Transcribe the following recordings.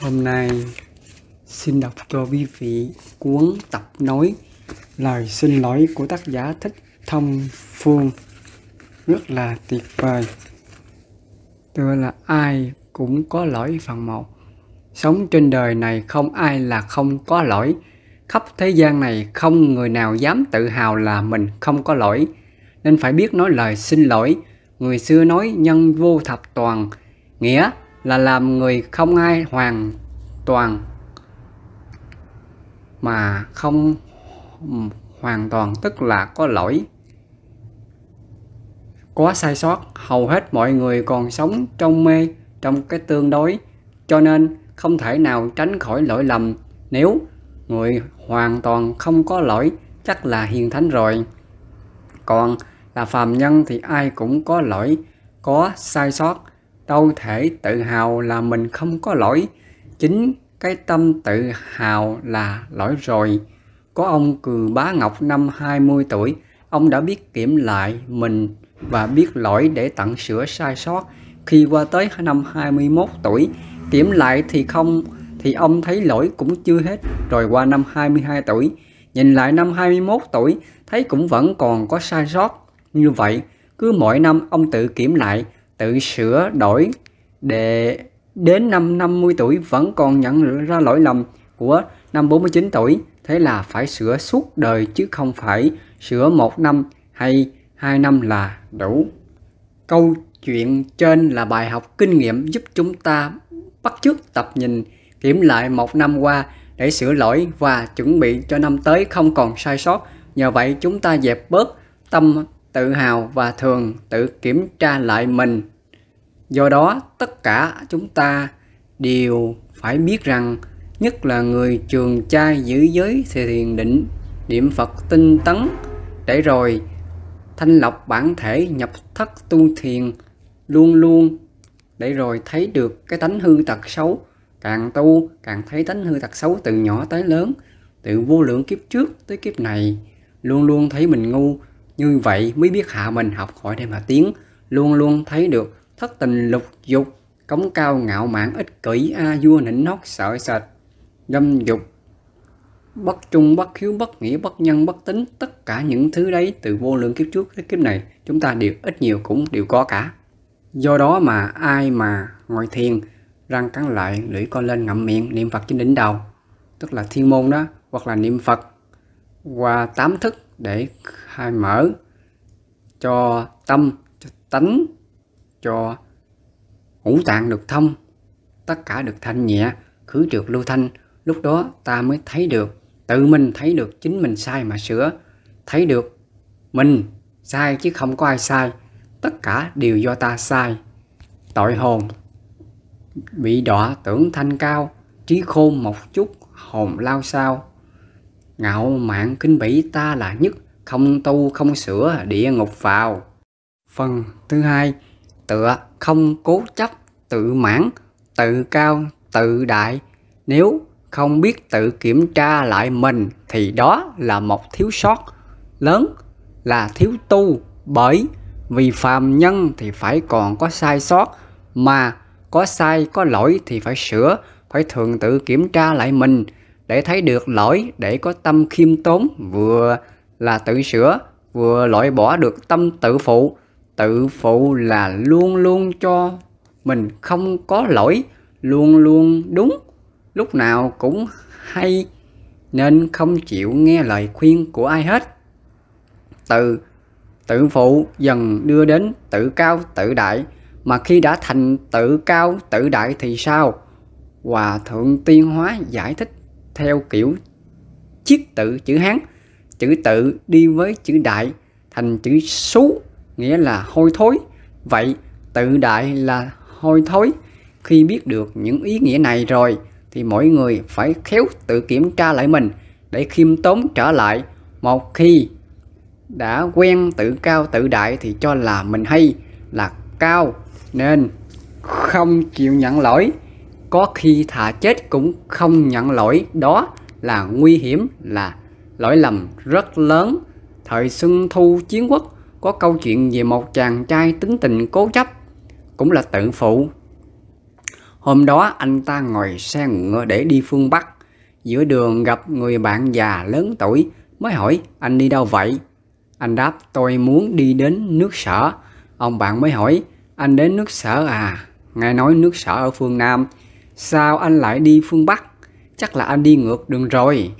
Hôm nay, xin đọc cho quý vị cuốn tập nói, lời xin lỗi của tác giả Thích Thông Phương rất là tuyệt vời. Tựa là ai cũng có lỗi phần một. Sống trên đời này không ai là không có lỗi. Khắp thế gian này không người nào dám tự hào là mình không có lỗi. Nên phải biết nói lời xin lỗi. Người xưa nói nhân vô thập toàn. Nghĩa là làm người không ai hoàn toàn, mà không hoàn toàn, tức là có lỗi, có sai sót. Hầu hết mọi người còn sống trong mê, trong cái tương đối, cho nên không thể nào tránh khỏi lỗi lầm. Nếu người hoàn toàn không có lỗi, chắc là hiền thánh rồi. Còn là phàm nhân thì ai cũng có lỗi, có sai sót đâu thể tự hào là mình không có lỗi. Chính cái tâm tự hào là lỗi rồi. Có ông cừ bá ngọc năm 20 tuổi. Ông đã biết kiểm lại mình và biết lỗi để tặng sửa sai sót. Khi qua tới năm 21 tuổi, kiểm lại thì không, thì ông thấy lỗi cũng chưa hết. Rồi qua năm 22 tuổi, nhìn lại năm 21 tuổi, thấy cũng vẫn còn có sai sót. Như vậy, cứ mỗi năm ông tự kiểm lại tự sửa đổi để đến năm 50 tuổi vẫn còn nhận ra lỗi lầm của năm 49 tuổi. Thế là phải sửa suốt đời chứ không phải sửa một năm hay hai năm là đủ. Câu chuyện trên là bài học kinh nghiệm giúp chúng ta bắt chước tập nhìn, kiểm lại một năm qua để sửa lỗi và chuẩn bị cho năm tới không còn sai sót. Nhờ vậy chúng ta dẹp bớt tâm tự hào và thường tự kiểm tra lại mình. Do đó, tất cả chúng ta đều phải biết rằng, nhất là người trường trai giữ giới thì thiền định, niệm phật tinh tấn, để rồi thanh lọc bản thể nhập thất tu thiền luôn luôn, để rồi thấy được cái tánh hư tật xấu. Càng tu, càng thấy tánh hư tật xấu từ nhỏ tới lớn, từ vô lượng kiếp trước tới kiếp này, luôn luôn thấy mình ngu như vậy mới biết hạ mình học hỏi để mà tiến, luôn luôn thấy được thất tình lục dục, cống cao ngạo mạn, ích kỷ, a vua nịnh nót sợ sệt dâm dục. Bất trung, bất hiếu, bất nghĩa, bất nhân, bất tính, tất cả những thứ đấy từ vô lượng kiếp trước đến kiếp này, chúng ta đều ít nhiều cũng đều có cả. Do đó mà ai mà ngồi thiền, răng cắn lại, lưỡi co lên, ngậm miệng, niệm phật trên đỉnh đầu, tức là thiên môn đó, hoặc là niệm phật, qua tám thức để hai mở, cho tâm, cho tánh, cho ngũ tạng được thông, tất cả được thanh nhẹ, khứ trượt lưu thanh. Lúc đó ta mới thấy được, tự mình thấy được chính mình sai mà sửa. Thấy được mình sai chứ không có ai sai, tất cả đều do ta sai. Tội hồn bị đọa tưởng thanh cao, trí khôn một chút, hồn lao sao. Ngạo mạn kinh bỉ ta là nhất không tu, không sửa địa ngục vào. Phần thứ hai, tựa không cố chấp, tự mãn, tự cao, tự đại. Nếu không biết tự kiểm tra lại mình, thì đó là một thiếu sót. Lớn là thiếu tu, bởi vì phàm nhân thì phải còn có sai sót, mà có sai, có lỗi thì phải sửa, phải thường tự kiểm tra lại mình để thấy được lỗi, để có tâm khiêm tốn, vừa là tự sửa, vừa loại bỏ được tâm tự phụ. Tự phụ là luôn luôn cho mình không có lỗi, luôn luôn đúng. Lúc nào cũng hay, nên không chịu nghe lời khuyên của ai hết. Từ tự phụ dần đưa đến tự cao tự đại, mà khi đã thành tự cao tự đại thì sao? Hòa thượng tiên hóa giải thích theo kiểu chiết tự chữ hán chữ tự đi với chữ đại thành chữ xú, nghĩa là hôi thối. Vậy tự đại là hôi thối. Khi biết được những ý nghĩa này rồi, thì mỗi người phải khéo tự kiểm tra lại mình để khiêm tốn trở lại. Một khi đã quen tự cao tự đại thì cho là mình hay, là cao, nên không chịu nhận lỗi. Có khi thà chết cũng không nhận lỗi, đó là nguy hiểm, là lỗi lầm rất lớn thời xuân thu chiến quốc có câu chuyện về một chàng trai tính tình cố chấp, cũng là tự phụ Hôm đó anh ta ngồi xe ngựa để đi phương Bắc. Giữa đường gặp người bạn già lớn tuổi, mới hỏi, anh đi đâu vậy? Anh đáp, tôi muốn đi đến nước sở. Ông bạn mới hỏi, anh đến nước sở à? Nghe nói nước sở ở phương Nam. Sao anh lại đi phương Bắc? Chắc là anh đi ngược đường rồi.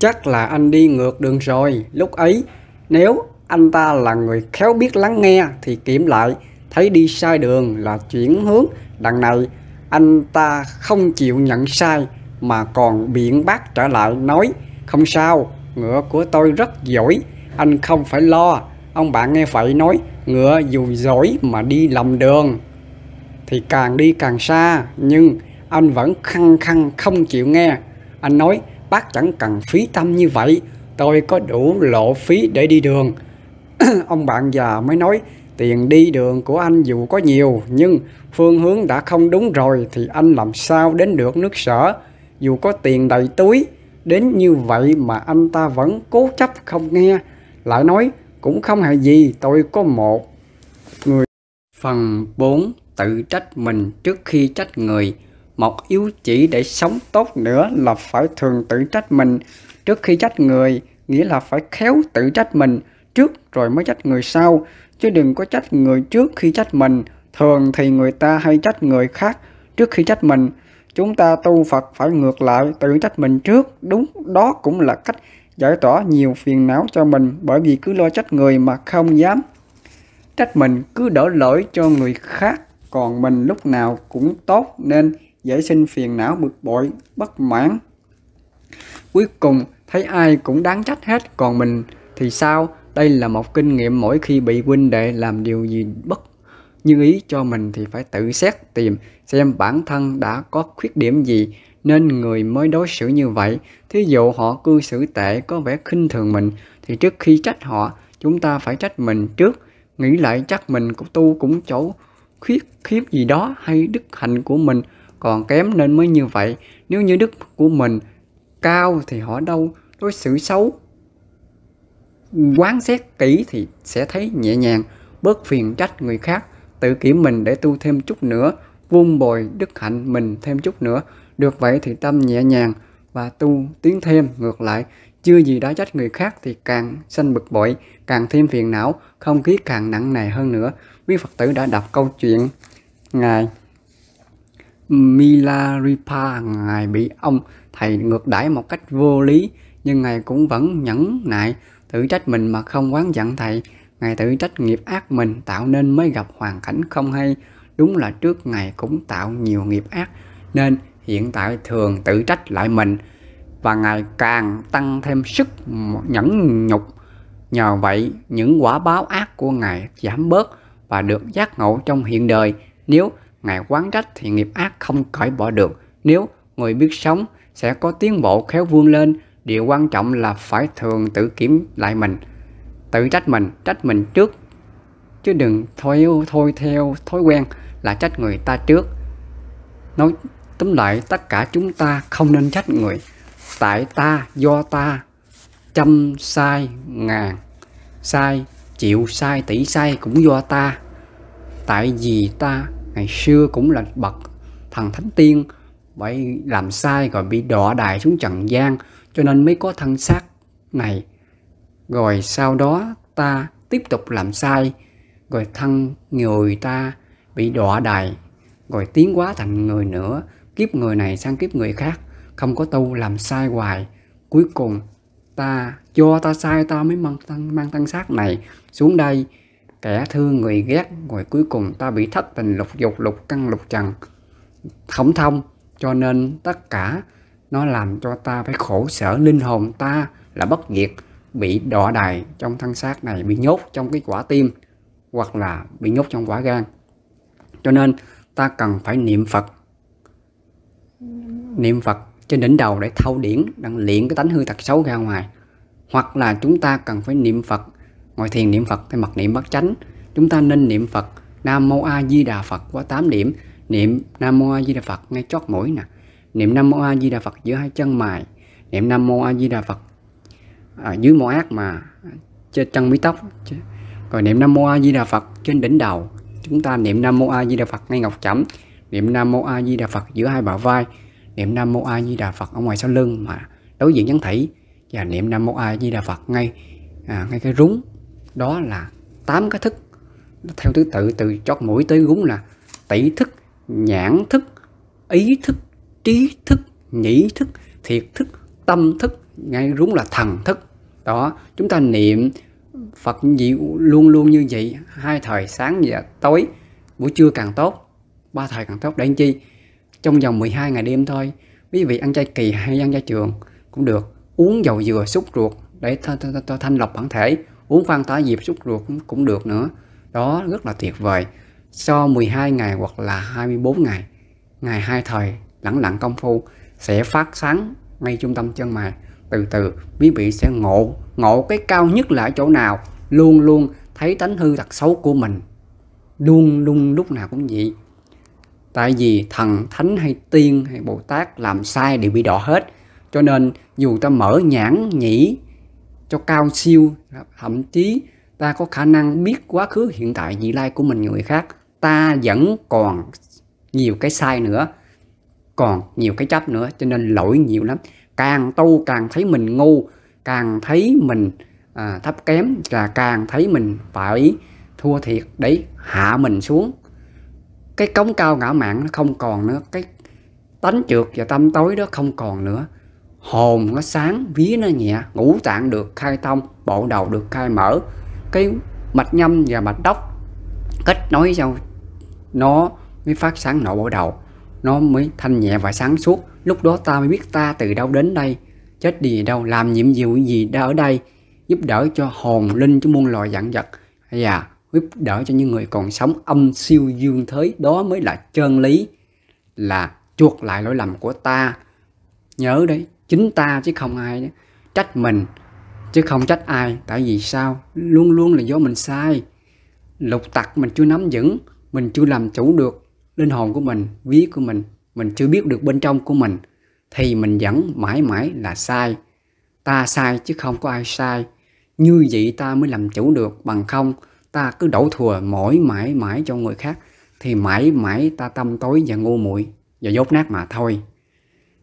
Chắc là anh đi ngược đường rồi. Lúc ấy, nếu anh ta là người khéo biết lắng nghe thì kiểm lại. Thấy đi sai đường là chuyển hướng. Đằng này, anh ta không chịu nhận sai mà còn biện bác trở lại nói, không sao, ngựa của tôi rất giỏi, anh không phải lo. Ông bạn nghe vậy nói, ngựa dù giỏi mà đi lầm đường. Thì càng đi càng xa, nhưng anh vẫn khăng khăng không chịu nghe. Anh nói bác chẳng cần phí tâm như vậy. Tôi có đủ lộ phí để đi đường. Ông bạn già mới nói, tiền đi đường của anh dù có nhiều, nhưng phương hướng đã không đúng rồi thì anh làm sao đến được nước sở? Dù có tiền đầy túi, đến như vậy mà anh ta vẫn cố chấp không nghe. Lại nói, cũng không hề gì, tôi có một người phần 4 tự trách mình trước khi trách người một yếu chỉ để sống tốt nữa là phải thường tự trách mình. Trước khi trách người, nghĩa là phải khéo tự trách mình trước rồi mới trách người sau. Chứ đừng có trách người trước khi trách mình. Thường thì người ta hay trách người khác trước khi trách mình. Chúng ta tu phật phải ngược lại, tự trách mình trước. Đúng, đó cũng là cách giải tỏa nhiều phiền não cho mình bởi vì cứ lo trách người mà không dám trách mình, cứ đổ lỗi cho người khác. Còn mình lúc nào cũng tốt nên dễ sinh phiền não bực bội, bất mãn cuối cùng, thấy ai cũng đáng trách hết, còn mình thì sao đây là một kinh nghiệm mỗi khi bị huynh đệ làm điều gì bất như ý cho mình thì phải tự xét tìm xem bản thân đã có khuyết điểm gì nên người mới đối xử như vậy. Thí dụ họ cư xử tệ, có vẻ khinh thường mình thì trước khi trách họ, chúng ta phải trách mình trước. Nghĩ lại chắc mình cũng tu cũng chỗ khuyết khiếp gì đó hay đức hạnh của mình còn kém nên mới như vậy. Nếu như đức của mình cao thì họ đâu đối xử xấu. Quán xét kỹ thì sẽ thấy nhẹ nhàng, bớt phiền trách người khác tự kiểm mình để tu thêm chút nữa, vun bồi đức hạnh mình thêm chút nữa. Được vậy thì tâm nhẹ nhàng và tu tiến thêm ngược lại. Chưa gì đã trách người khác thì càng sanh bực bội, càng thêm phiền não, không khí càng nặng nề hơn nữa. Quý Phật tử đã đọc câu chuyện Ngài Milarepa, Ngài bị ông thầy ngược đãi một cách vô lý, nhưng Ngài cũng vẫn nhẫn nại, tự trách mình mà không quán giận thầy. Ngài tự trách nghiệp ác mình tạo nên mới gặp hoàn cảnh không hay. Đúng là trước Ngài cũng tạo nhiều nghiệp ác, nên hiện tại thường tự trách lại mình. Và Ngài càng tăng thêm sức nhẫn nhục. Nhờ vậy, những quả báo ác của Ngài giảm bớt và được giác ngộ trong hiện đời. Nếu Ngài quán trách thì nghiệp ác không cởi bỏ được. Nếu người biết sống sẽ có tiến bộ khéo vươn lên. Điều quan trọng là phải thường tự kiểm lại mình, tự trách mình trách mình trước chứ đừng thôi thôi theo thói quen là trách người ta trước nói tóm lại, tất cả chúng ta không nên trách người tại ta, do ta trăm sai ngàn, sai, chịu sai tỷ sai cũng do ta tại vì ta ngày xưa cũng là bậc thần thánh tiên bởi làm sai rồi bị đọa đài xuống trần gian, cho nên mới có thân xác này. Rồi sau đó ta tiếp tục làm sai, rồi thân người ta bị đọa đài, rồi tiến hóa thành người nữa, kiếp người này sang kiếp người khác. Không có tu làm sai hoài, cuối cùng ta do ta sai, ta mới mang thân mang thân xác này xuống đây kẻ thương người ghét rồi cuối cùng ta bị thất tình lục dục, lục căn, lục trần. Không thông, cho nên tất cả nó làm cho ta phải khổ sở, linh hồn ta là bất diệt, bị đọa đài trong thân xác này, bị nhốt trong cái quả tim, hoặc là bị nhốt trong quả gan. Cho nên ta cần phải niệm Phật. Niệm Phật trên đỉnh đầu để thâu điển, đang luyện cái tánh hư tật xấu ra ngoài. Hoặc là chúng ta cần phải niệm Phật ngồi thiền niệm Phật thì mặt niệm bát chánh. Chúng ta nên niệm Phật Nam Mô A Di Đà Phật qua 8 điểm. Niệm Nam Mô A Di Đà Phật ngay chót mũi nè. Niệm Nam Mô A Di Đà Phật giữa hai chân mày. Niệm Nam Mô A Di Đà Phật à, dưới mỏ ác mà trên chân mí tóc. Rồi niệm nam mô a di đà phật trên đỉnh đầu. Chúng ta niệm Nam Mô A Di Đà Phật ngay ngọc chẩm. Niệm Nam Mô A Di Đà Phật giữa hai bả vai. Niệm Nam Mô A Di Đà Phật ở ngoài sau lưng mà đối diện nhắn thủy và niệm Nam Mô A Di Đà Phật ngay à, ngay cái rúng đó là tám cái thức. Theo thứ tự, từ chót mũi tới rúng là tỷ thức, nhãn thức, ý thức, trí thức, nhĩ thức, thiệt thức, tâm thức, ngay rúng là thần thức. Đó, chúng ta niệm Phật gì luôn luôn như vậy, hai thời sáng và tối, buổi trưa càng tốt, ba thời càng tốt. Để anh chi? Trong vòng 12 ngày đêm thôi. Quý vị ăn chay kỳ hay ăn chay trường cũng được, uống dầu dừa xúc ruột để th th th thanh lọc bản thể uống khoan tá diệp xúc ruột cũng được nữa. Đó, rất là tuyệt vời. Sau 12 ngày hoặc là 24 ngày ngày hai thời, lẳng lặng công phu, sẽ phát sáng ngay trung tâm chân mày. Từ từ, quý vị sẽ ngộ ngộ cái cao nhất là ở chỗ nào? Luôn luôn thấy tánh hư tật xấu của mình. Luôn luôn lúc nào cũng vậy. Tại vì thần thánh hay tiên hay bồ tát làm sai đều bị đỏ hết. Cho nên dù ta mở nhãn nhĩ cho cao siêu. Thậm chí ta có khả năng biết quá khứ hiện tại vị lai của mình người khác. Ta vẫn còn nhiều cái sai nữa còn nhiều cái chấp nữa cho nên lỗi nhiều lắm. Càng tu càng thấy mình ngu càng thấy mình à, thấp kém và càng thấy mình phải thua thiệt để hạ mình xuống. Cái cống cao ngã mạng nó không còn nữa cái tánh trượt và tâm tối đó không còn nữa hồn nó sáng vía nó nhẹ, ngũ tạng được khai thông, bộ đầu được khai mở. Cái mạch nhâm và mạch đốc kết nối nhau, nó mới phát sáng nội bộ đầu. Nó mới thanh nhẹ và sáng suốt. Lúc đó ta mới biết ta từ đâu đến đây, chết đi đâu, làm nhiệm vụ gì đã ở đây, giúp đỡ cho hồn linh, cho muôn loài dạng vật. Và giúp đỡ cho những người còn sống âm siêu dương thế. Đó mới là chân lý, là chuộc lại lỗi lầm của ta. Nhớ đấy chính ta chứ không ai đấy. trách mình chứ không trách ai. Tại vì sao? Luôn luôn là do mình sai. Lục tặc mình chưa nắm vững, mình chưa làm chủ được linh hồn của mình, ví của mình mình chưa biết được bên trong của mình, thì mình vẫn mãi mãi là sai. Ta sai chứ không có ai sai. Như vậy ta mới làm chủ được. Bằng không, ta cứ đổ thừa mỗi mãi mãi cho người khác, thì mãi mãi ta tâm tối và ngu muội và dốt nát mà thôi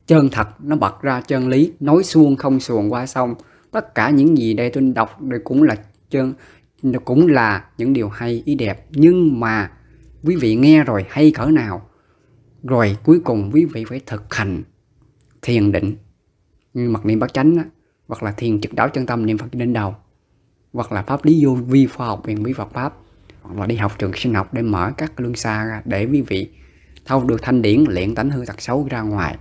chân thật, nó bật ra chân lý, nói xuông không xuồng qua sông. Tất cả những gì đây tôi đọc đây cũng là chân cũng là những điều hay, ý đẹp. Nhưng mà quý vị nghe rồi hay cỡ nào, rồi cuối cùng quý vị phải thực hành thiền định. Như mặt niệm bát chánh hoặc là thiền trực đảo chân tâm niệm phật đến đầu, hoặc là pháp lý vô vi khoa học huyền bí Phật pháp, hoặc là đi học trường sinh học để mở các luân xa ra để quý vị thâu được thanh điển, luyện tánh hư tật xấu ra ngoài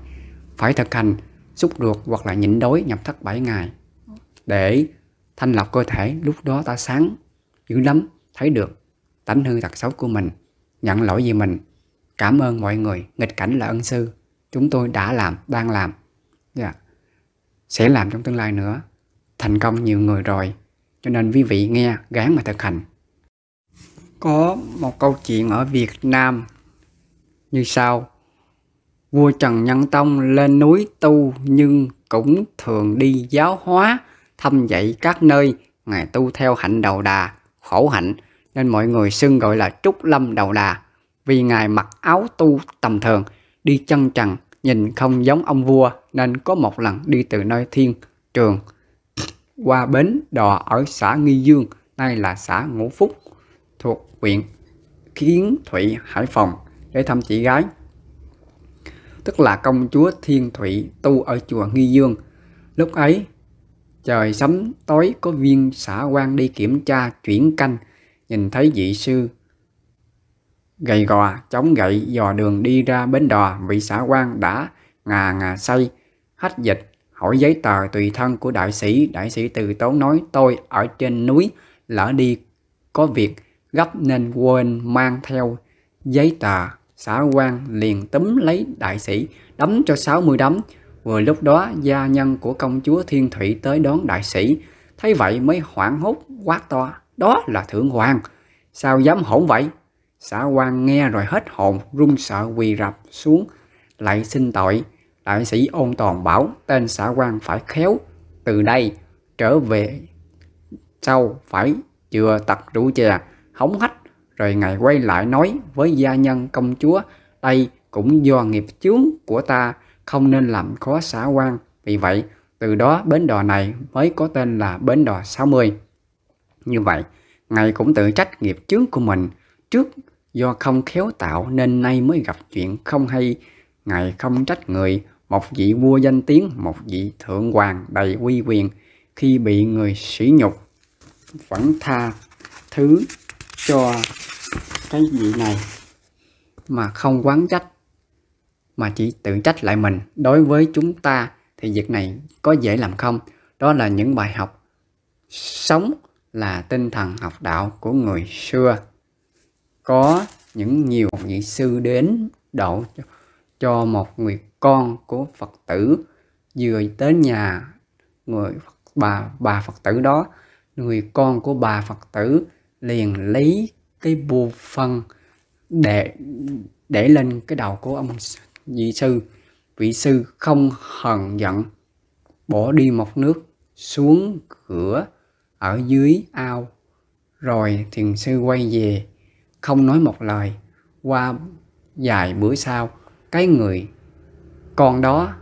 phải thực hành, xúc ruột hoặc là nhịn đói nhập thất 7 ngày để thanh lọc cơ thể, lúc đó ta sáng dữ lắm thấy được tánh hư tật xấu của mình, nhận lỗi vì mình. Cảm ơn mọi người, nghịch cảnh là ân sư. Chúng tôi đã làm, đang làm. Yeah. Dạ. sẽ làm trong tương lai nữa. Thành công nhiều người rồi. Cho nên quý vị nghe, gán mà thực hành. Có một câu chuyện ở Việt Nam như sau vua Trần Nhân Tông lên núi tu nhưng cũng thường đi giáo hóa thăm dạy các nơi ngài tu theo hạnh đầu đà khổ hạnh nên mọi người xưng gọi là Trúc Lâm Đầu Đà vì ngài mặc áo tu tầm thường đi chân trần nhìn không giống ông vua nên có một lần đi từ nơi thiên trường qua bến đò ở xã Nghi Dương, nay là xã Ngũ Phúc, thuộc huyện Kiến Thụy, Hải Phòng để thăm chị gái. Tức là công chúa Thiên Thụy tu ở chùa Nghi Dương. Lúc ấy, trời sấm tối có viên xã quan đi kiểm tra chuyển canh, nhìn thấy vị sư gầy gò, chống gậy dò đường đi ra bến đò, vị xã quan đã ngà ngà say, hách dịch hỏi giấy tờ tùy thân của đại sĩ đại sĩ từ tốn nói tôi ở trên núi lỡ đi có việc gấp nên quên mang theo giấy tờ xã quan liền túm lấy đại sĩ, đấm cho 60 đấm. Vừa lúc đó, gia nhân của công chúa thiên thủy tới đón đại sĩ. Thấy vậy mới hoảng hốt, quát to, đó là thượng hoàng! Sao dám hỗn vậy? Xã quan nghe rồi hết hồn, run sợ quỳ rập xuống, lại xin tội. Đại sĩ ôn toàn bảo, tên xã quan phải khéo, từ đây trở về sau phải chừa tặc rượu chè hống hách rồi ngài quay lại nói với gia nhân công chúa, đây cũng do nghiệp chướng của ta, không nên làm khó xã quan. Vì vậy, từ đó bến đò này mới có tên là bến đò 60 như vậy, ngài cũng tự trách nghiệp chướng của mình. Trước, do không khéo tạo nên nay mới gặp chuyện không hay, ngài không trách người, một vị vua danh tiếng, một vị thượng hoàng đầy uy quyền, khi bị người sỉ nhục, vẫn tha thứ cho cái vị này mà không quán trách mà chỉ tự trách lại mình. Đối với chúng ta thì việc này có dễ làm không? Đó là những bài học sống là tinh thần học đạo của người xưa. Có những nhiều vị sư đến độ cho, một người con của Phật tử vừa tới nhà người bà bà Phật tử đó người con của bà Phật tử liền lấy cái bùa phân để để lên cái đầu của ông vị sư. Vị sư không hờn giận, bỏ đi một nước xuống cửa ở dưới ao. Rồi thiền sư quay về, không nói một lời. Qua vài bữa sau, cái người con đó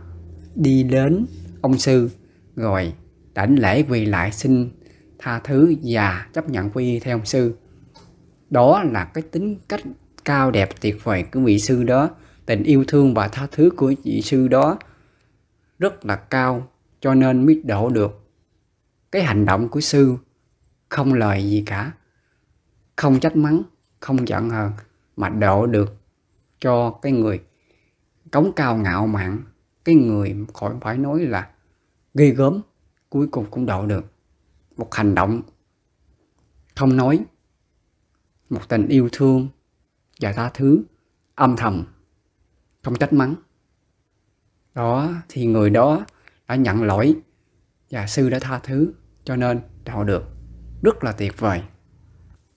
đi đến ông sư, rồi đảnh lễ quỳ lại xin tha thứ và chấp nhận quy y theo ông sư. Đó là cái tính cách cao đẹp tuyệt vời của vị sư đó, tình yêu thương và tha thứ của vị sư đó rất là cao, cho nên mới độ được. Cái hành động của sư không lời gì cả, không trách mắng, không giận hờn, mà độ được cho cái người cống cao ngạo mạn, cái người khỏi phải nói là ghê gớm, cuối cùng cũng độ được một hành động không nói một tình yêu thương và tha thứ, âm thầm, không trách mắng. Đó thì người đó đã nhận lỗi và sư đã tha thứ cho nên đạo được. Rất là tuyệt vời.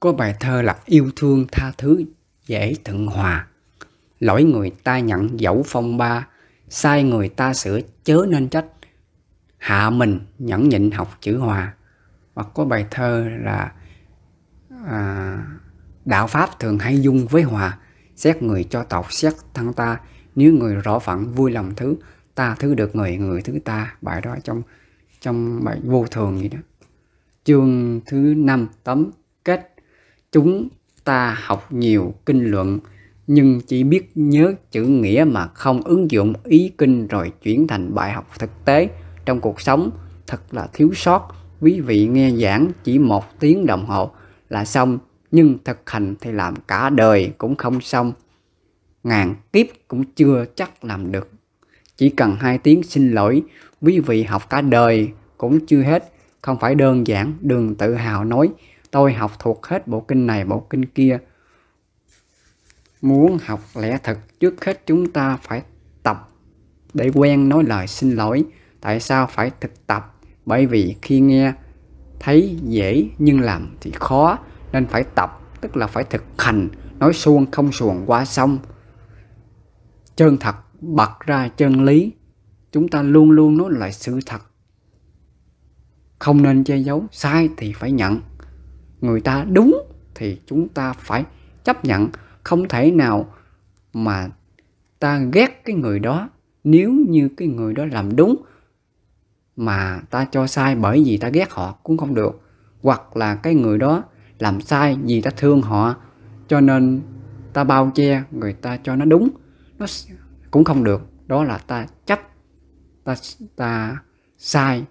Có bài thơ là yêu thương tha thứ dễ thuận hòa lỗi người ta nhận dẫu phong ba, sai người ta sửa chớ nên trách. Hạ mình nhẫn nhịn học chữ hòa hoặc có bài thơ là à, đạo pháp thường hay dung với hòa xét người cho tộc xét thân ta. Nếu người rõ phận vui lòng thứ ta thứ được người người thứ ta. Bài đó trong trong bài vô thường gì đó. Chương thứ năm tóm kết. Chúng ta học nhiều kinh luận nhưng chỉ biết nhớ chữ nghĩa mà không ứng dụng ý kinh rồi chuyển thành bài học thực tế trong cuộc sống. Thật là thiếu sót quý vị nghe giảng chỉ một tiếng đồng hồ là xong, nhưng thực hành thì làm cả đời cũng không xong. Ngàn kiếp cũng chưa chắc làm được. Chỉ cần hai tiếng xin lỗi, quý vị học cả đời cũng chưa hết. Không phải đơn giản, đừng tự hào nói, tôi học thuộc hết bộ kinh này, bộ kinh kia. Muốn học lẽ thật, trước hết chúng ta phải tập để quen nói lời xin lỗi. Tại sao phải thực tập? Bởi vì khi nghe, thấy dễ nhưng làm thì khó, nên phải tập, tức là phải thực hành, nói suông không xuồng qua sông. Chân thật bật ra chân lý, chúng ta luôn luôn nói lại sự thật. Không nên che giấu, sai thì phải nhận. Người ta đúng thì chúng ta phải chấp nhận. Không thể nào mà ta ghét cái người đó nếu như cái người đó làm đúng mà ta cho sai bởi vì ta ghét họ cũng không được. Hoặc là cái người đó làm sai vì ta thương họ, cho nên ta bao che người ta cho nó đúng, nó cũng không được. Đó là ta chấp, ta ta sai,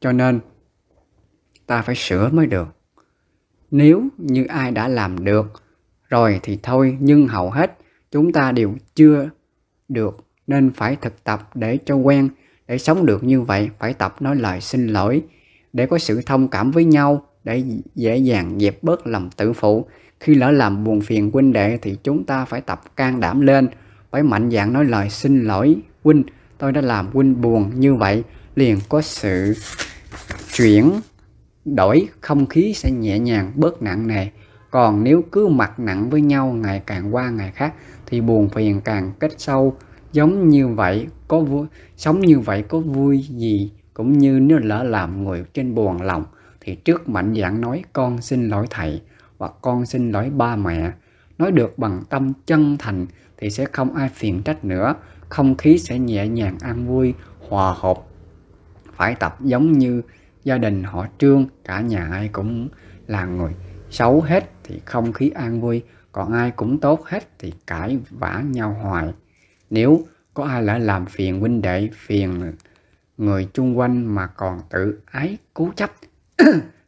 cho nên ta phải sửa mới được. Nếu như ai đã làm được rồi thì thôi, nhưng hầu hết chúng ta đều chưa được nên phải thực tập để cho quen để sống được như vậy, phải tập nói lời xin lỗi. Để có sự thông cảm với nhau, để dễ dàng dẹp bớt lòng tự phụ. Khi lỡ làm buồn phiền huynh đệ thì chúng ta phải tập can đảm lên. Phải mạnh dạn nói lời xin lỗi. Huynh, tôi đã làm huynh buồn như vậy. Liền có sự chuyển đổi, không khí sẽ nhẹ nhàng bớt nặng nề. Còn nếu cứ mặc nặng với nhau ngày càng qua ngày khác thì buồn phiền càng kết sâu giống như vậy có vui sống như vậy có vui gì cũng như nếu lỡ làm người trên buồn lòng thì trước mạnh dạn nói con xin lỗi thầy và con xin lỗi ba mẹ. Nói được bằng tâm chân thành thì sẽ không ai phiền trách nữa, không khí sẽ nhẹ nhàng an vui, hòa hợp. Phải tập giống như gia đình họ trương, cả nhà ai cũng là người xấu hết thì không khí an vui, còn ai cũng tốt hết thì cãi vã nhau hoài. Nếu có ai lại làm phiền huynh đệ, phiền người chung quanh mà còn tự ái cố chấp,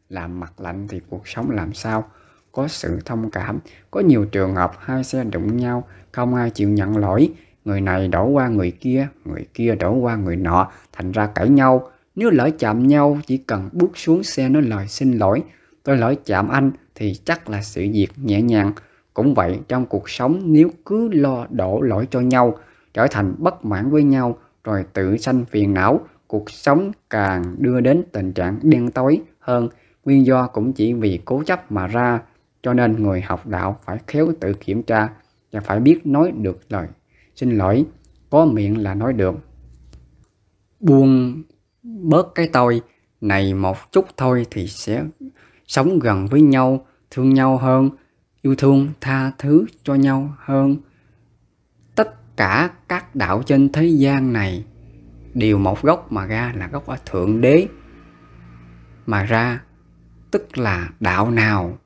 làm mặt lạnh thì cuộc sống làm sao? Có sự thông cảm, có nhiều trường hợp hai xe đụng nhau, không ai chịu nhận lỗi, người này đổ qua người kia, người kia đổ qua người nọ, thành ra cãi nhau. Nếu lỡ chạm nhau, chỉ cần bước xuống xe nói lời xin lỗi, tôi lỡ chạm anh thì chắc là sự việc nhẹ nhàng. Cũng vậy, trong cuộc sống nếu cứ lo đổ lỗi cho nhau, trở thành bất mãn với nhau, rồi tự sanh phiền não, cuộc sống càng đưa đến tình trạng đen tối hơn. Nguyên do cũng chỉ vì cố chấp mà ra, cho nên người học đạo phải khéo tự kiểm tra và phải biết nói được lời xin lỗi, có miệng là nói được. Buông bớt cái tôi này một chút thôi thì sẽ sống gần với nhau, thương nhau hơn, yêu thương, tha thứ cho nhau hơn. Cả các đạo trên thế gian này đều một gốc mà ra là gốc ở Thượng Đế mà ra, tức là đạo nào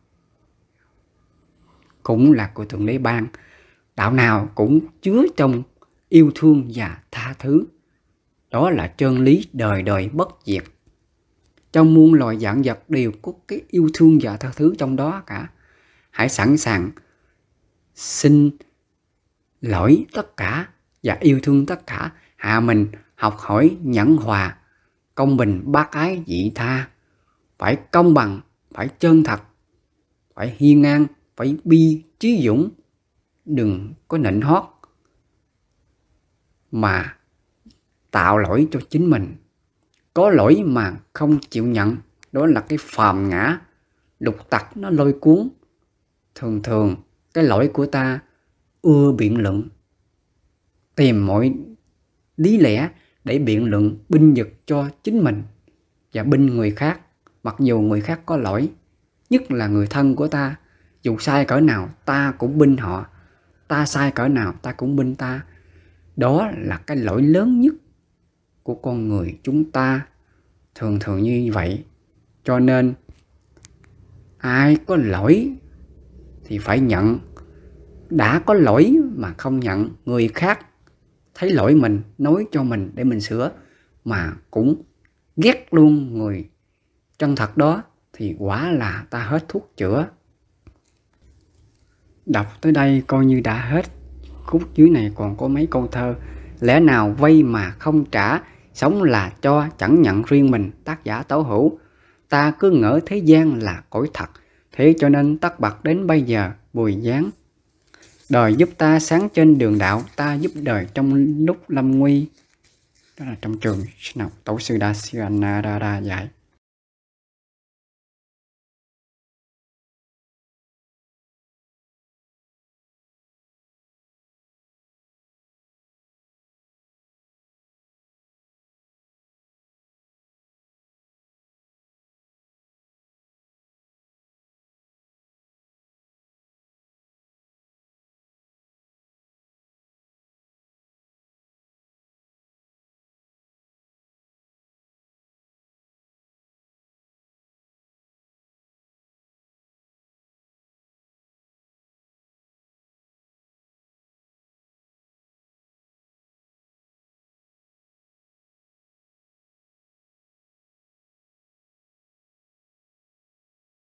cũng là của Thượng Đế ban. Đạo nào cũng chứa trong yêu thương và tha thứ. Đó là chân lý đời đời bất diệt. Trong muôn loài dạng vật đều có cái yêu thương và tha thứ trong đó cả. Hãy sẵn sàng xin lỗi tất cả và yêu thương tất cả. Hạ mình học hỏi nhẫn hòa, công bình bác ái dị tha. Phải công bằng, phải chân thật, phải hiên ngang, phải bi trí dũng. Đừng có nịnh hót mà tạo lỗi cho chính mình. Có lỗi mà không chịu nhận, đó là cái phàm ngã, lục tặc nó lôi cuốn. Thường thường cái lỗi của ta ưa biện luận, tìm mọi lý lẽ để biện luận binh vực cho chính mình và binh người khác, mặc dù người khác có lỗi, nhất là người thân của ta, dù sai cỡ nào ta cũng binh họ, ta sai cỡ nào ta cũng binh ta. Đó là cái lỗi lớn nhất của con người chúng ta thường thường như vậy. Cho nên ai có lỗi thì phải nhận. Đã có lỗi mà không nhận, người khác thấy lỗi mình nói cho mình để mình sửa mà cũng ghét luôn người chân thật đó thì quả là ta hết thuốc chữa. Đọc tới đây coi như đã hết. Khúc dưới này còn có mấy câu thơ. Lẽ nào vay mà không trả, sống là cho chẳng nhận riêng mình tác giả tấu hữu. Ta cứ ngỡ thế gian là cõi thật, thế cho nên tất bật đến bây giờ bùi dáng. Đời giúp ta sáng trên đường đạo, ta giúp đời trong lúc lâm nguy. Đó là trong trường nào tổ sư Đa Sivanadara dạy.